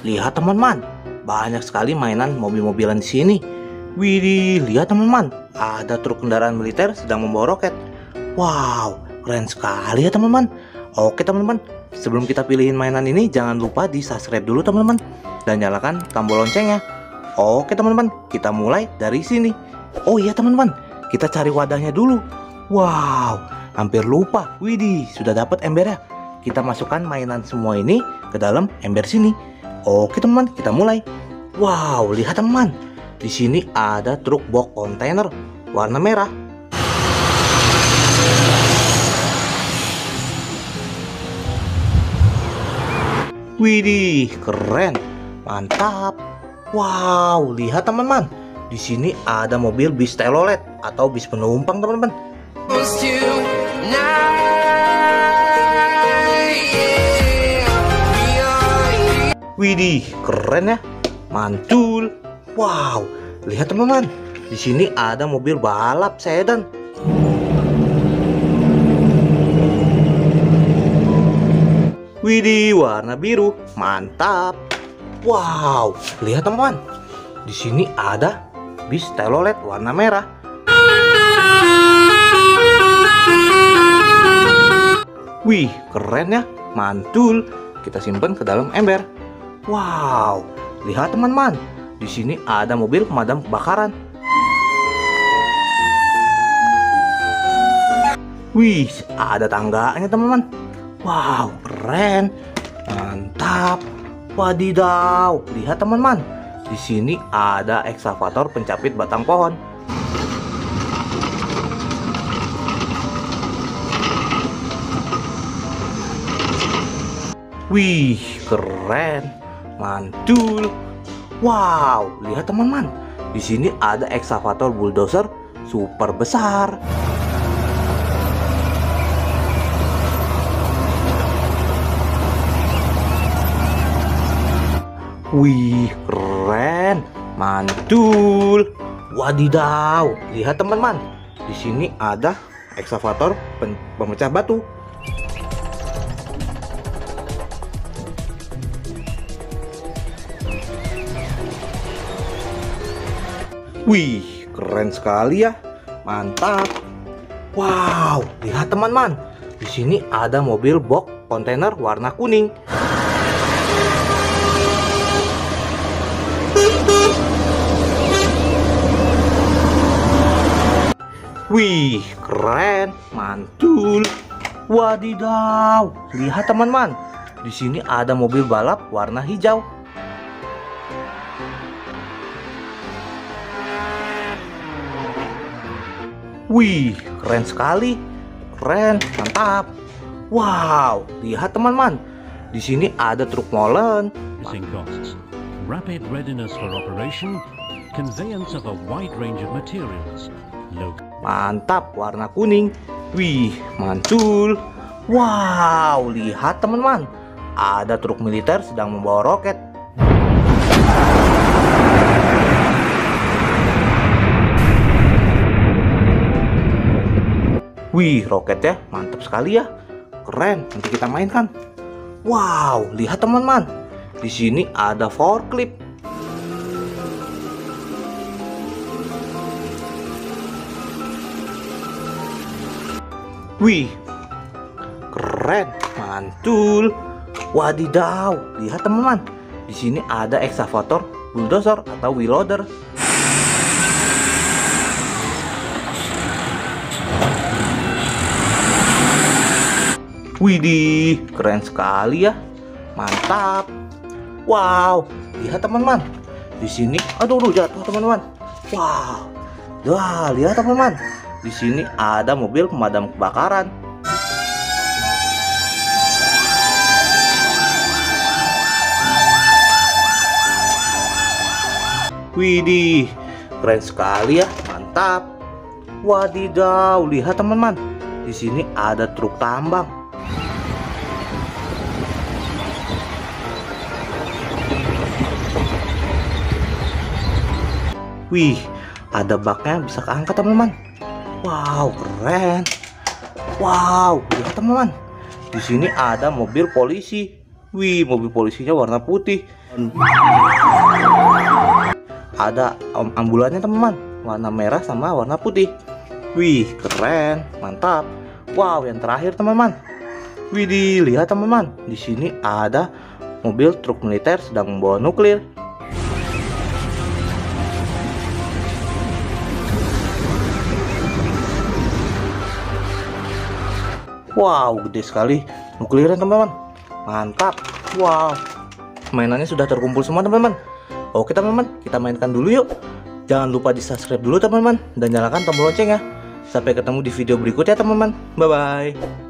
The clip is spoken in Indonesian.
lihat teman-teman, banyak sekali mainan mobil-mobilan di sini. Widih, lihat teman-teman, ada truk kendaraan militer sedang membawa roket. Wow, keren sekali ya teman-teman. Oke teman-teman, sebelum kita pilihin mainan ini jangan lupa di subscribe dulu teman-teman dan nyalakan tombol loncengnya. Oke teman-teman, kita mulai dari sini. Oh iya teman-teman, kita cari wadahnya dulu. Wow, hampir lupa. Widih, sudah dapat embernya. Kita masukkan mainan semua ini ke dalam ember sini. Oke teman-teman, kita mulai. Wow, lihat teman. Di sini ada truk box kontainer warna merah. Widih, keren. Mantap. Wow, lihat teman-teman. Di sini ada mobil bis telolet atau bis penumpang, teman-teman. Widih, keren ya. Mantul. Wow, lihat teman-teman. Di sini ada mobil balap sedan. Widih, warna biru. Mantap. Wow, lihat teman-teman. Di sini ada bis telolet warna merah. Wih, keren ya. Mantul. Kita simpan ke dalam ember. Wow, lihat teman-teman. Di sini ada mobil pemadam kebakaran. Wih, ada tangganya teman-teman. Wow, keren. Mantap. Wadidaw, lihat teman-teman. Di sini ada ekskavator pencapit batang pohon. Wih, keren. Mantul. Wow, lihat teman-teman. Di sini ada ekskavator bulldozer super besar. Wih, keren. Mantul. Wadidaw, lihat teman-teman. Di sini ada ekskavator pemecah batu. Wih, keren sekali ya. Mantap. Wow, lihat teman-teman. Di sini ada mobil box kontainer warna kuning. Wih, keren, mantul. Wadidaw, lihat teman-teman. Di sini ada mobil balap warna hijau. Wih, keren sekali. Keren, mantap. Wow, lihat teman-teman. Di sini ada truk molen. Rapid readiness for operation, conveyance of a wide range of materials, Mantap, warna kuning. Wih, mantul. Wow, lihat teman-teman. Ada truk militer sedang membawa roket. Wih, roketnya mantap sekali ya. Keren, nanti kita mainkan. Wow, lihat teman-teman. Di sini ada forklift. Wih, keren, mantul. Wadidaw, lihat teman-teman. Di sini ada ekskavator, bulldozer atau wheel loader. Widih, keren sekali ya. Mantap. Wow, lihat teman-teman. Di sini, aduh, aduh jatuh teman-teman. Wow. Wah, lihat teman-teman. Di sini ada mobil pemadam kebakaran. Widih, keren sekali ya, mantap. Wadidaw, lihat teman-teman. Di sini ada truk tambang. Wih, ada baknya bisa keangkat teman-teman. Wow, keren. Wow, lihat teman-teman. Di sini ada mobil polisi. Wih, mobil polisinya warna putih. Ada am- ambulannya teman-teman, warna merah sama warna putih. Wih, keren, mantap. Wow, yang terakhir teman-teman. Wih, dilihat teman-teman, di sini ada mobil truk militer sedang membawa nuklir. Wow, gede sekali nuklirnya teman-teman. Mantap. Wow. Mainannya sudah terkumpul semua teman-teman. Oke teman-teman, kita mainkan dulu yuk. Jangan lupa di subscribe dulu teman-teman dan nyalakan tombol lonceng ya. Sampai ketemu di video berikutnya teman-teman. Bye bye.